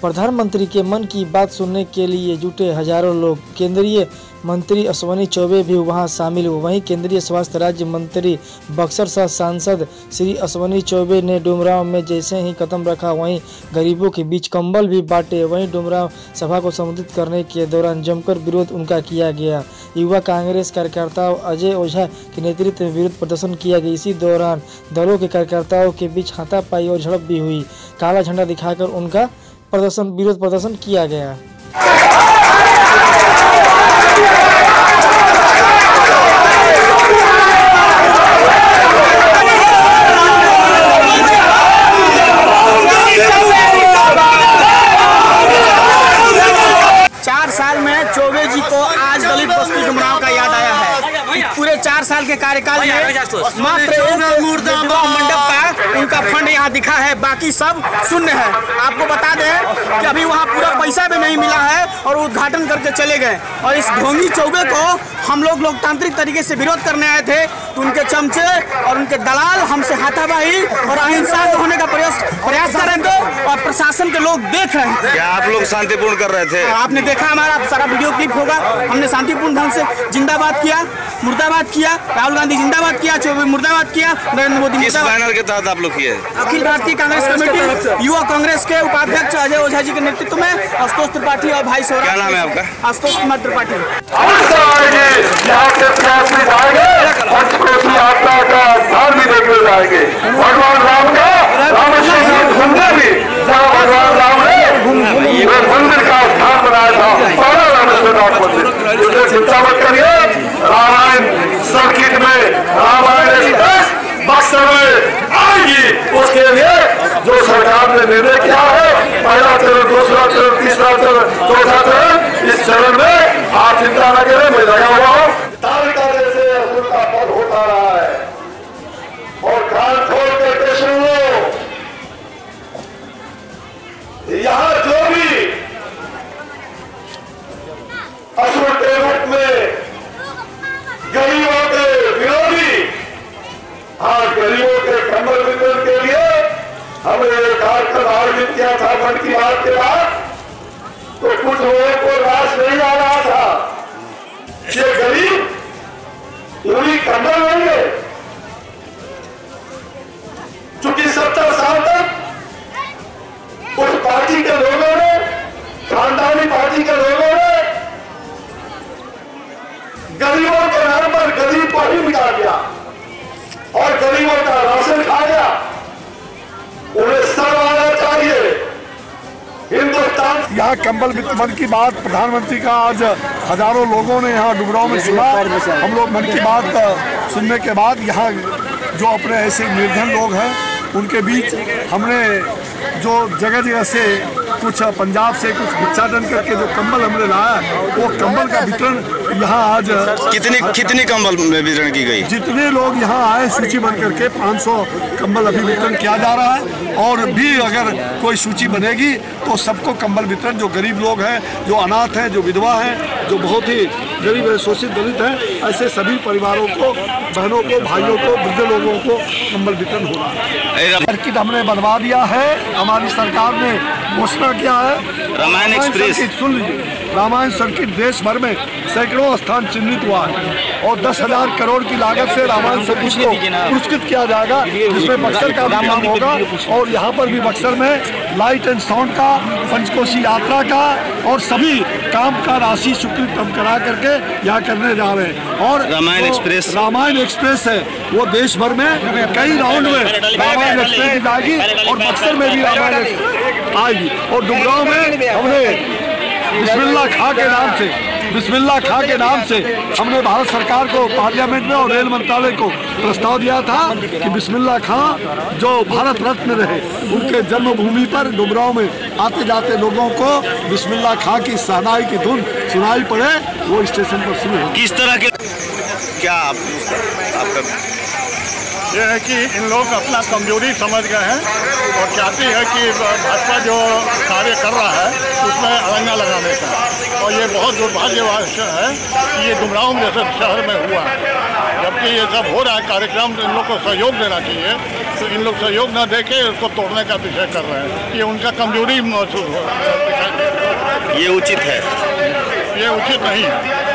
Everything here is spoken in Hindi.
प्रधानमंत्री के मन की बात सुनने के लिए जुटे हज़ारों लोग। केंद्रीय मंत्री अश्वनी चौबे भी वहाँ शामिल हुए। वहीं केंद्रीय स्वास्थ्य राज्य मंत्री बक्सर सह सांसद श्री अश्वनी चौबे ने डुमराव में जैसे ही कदम रखा, वहीं गरीबों के बीच कंबल भी बांटे। वहीं डुमराव सभा को संबोधित करने के दौरान जमकर विरोध उनका किया गया। युवा कांग्रेस कार्यकर्ताओं अजय ओझा के नेतृत्व में विरोध प्रदर्शन किया गया। इसी दौरान दलों के कार्यकर्ताओं के बीच हाथापाई और झड़प भी हुई। काला झंडा दिखाकर उनका प्रदर्शन, विरोध प्रदर्शन किया गया। चार साल में चौबे जी को आज दलित बस्ती डुमराव का याद आया है। पूरे चार साल के कार्यकाल में मात्र मंडप का उनका फंड यहाँ दिखा है बाकी सब शून्य है। आपको बता दें कि अभी वहाँ पूरा पैसा भी नहीं मिला है और उद्घाटन करके चले गए। और इस ढोंगी चौबे को हम लोग लोकतांत्रिक तरीके से विरोध करने आए थे। तो उनके चमचे और उनके दलाल हमसे हाथापाई और अहिंसा होने का प्रयास प्रयास कर रहे थे और प्रशासन के लोग देख रहे हैं। क्या आप लोग शांतिपूर्ण कर रहे थे? आपने देखा हमारा सारा वीडियो क्लिप होगा। हमने शांतिपूर्ण ढंग से जिंदाबाद किया। मुर्दाबाद किया राहुल गांधी जिंदाबाद किया चौबे मुर्दाबाद किया नरेंद्र मोदी किस बैनर के तहत आप लोग किए? अखिल भारतीय कांग्रेस कमेटी युवा कांग्रेस के उपाध्यक्ष अजय ओझा जी के नेतृत्व में आशुतोष त्रिपाठी और भाई क्या नाम है आपका? आशुतोष कुमार त्रिपाठी। भगवान राम का रामायण सर्किट में रामायण एक्सप्रेस बक्सर में आएगी उसके लिए जो सरकार ने निर्णय किया है पहला चरण दूसरा चरण तीसरा चरण चौथा चरण इस चरण में आप चिंता न करें मैं लगा हुआ हूँ तालिका जैसे असुर का पद होता रहा है और कान खोल करके सुन लो यहाँ जो भी असुर के रूप में गरीबों के विरोधी आज गरीबों के कमल वितरण के लिए हमने कार्यक्रम आयोजित किया था मन की बात के बाद तो कुछ लोगों को राश नहीं आ रहा था। ये गरीब, पूरी कमल होंगे चूँकि यहाँ कंबल मन की बात, प्रधानमंत्री का आज हज़ारों लोगों ने यहाँ डुबराव में सुना। हम लोग मन की बात सुनने के बाद यहाँ जो अपने ऐसे निर्धन लोग हैं, उनके बीच हमने जो जगह जगह से कुछ पंजाब से कुछ भिक्षाटन करके जो कंबल हमने लाया, वो कंबल का वितरण यहाँ आज कितनी कितनी कंबल में वितरण की गई? जितने लोग यहाँ आए सूची बन करके 500 कंबल अभी वितरण किया जा रहा है। और भी अगर कोई सूची बनेगी तो सबको कंबल वितरण जो गरीब लोग हैं जो अनाथ हैं जो विधवा हैं जो बहुत ही गरीब है शोषित दलित हैं ऐसे सभी परिवारों को बहनों को भाइयों को वृद्ध लोगों को कंबल वितरण हो रहा है। सर्किट हमने बनवा दिया है हमारी सरकार ने घोषणा किया है। रामायण एक्सप्रेस। सुन लीजिए। रामायण सर्किट देश भर में सैकड़ों स्थान चिन्हित हुआ है और दस हज़ार करोड़ की लागत से रामायण सर्किट को पुरस्कृत किया जाएगा जिसमें बक्सर का भी काम होगा और यहाँ पर भी बक्सर में लाइट एंड साउंड का पंचकोशी यात्रा का और सभी काम का राशि स्वीकृत हम करा करके यहाँ करने जा रहे हैं। और रामायण एक्सप्रेस। रामायण एक्सप्रेस है। वो देश भर में कई राउंड में रामायण एक्सप्रेस भी जाएगी और बक्सर में भी रामायण आएगी। और डुमराव में हमने बिस्मिल्ला खां के नाम से। बिस्मिल्ला खां के नाम से हमने भारत सरकार को पार्लियामेंट में और रेल मंत्रालय को प्रस्ताव दिया था कि बिस्मिल्ला खां जो भारत रत्न रहे उनके जन्मभूमि पर डुमराव में आते जाते लोगों को बिस्मिल्ला खां की सहनाई की धुन सुनाई पड़े वो स्टेशन पर शुरू हो किस तरह के क्या आप, आपका ये है कि इन लोग अपना कमज़ोरी समझ गए हैं और चाहती है कि भाजपा जो कार्य कर रहा है उसमें अड़ंगा लगाने का और ये बहुत दुर्भाग्यवाद है कि ये गुमराह जैसे शहर में हुआ। है जबकि ये सब हो रहा है कार्यक्रम इन लोग को सहयोग देना चाहिए। तो इन लोग सहयोग ना दे के उसको तोड़ने का विषय कर रहे हैं। ये उनका कमज़ोरी महसूस हो ये उचित है है। ये उचित नहीं है।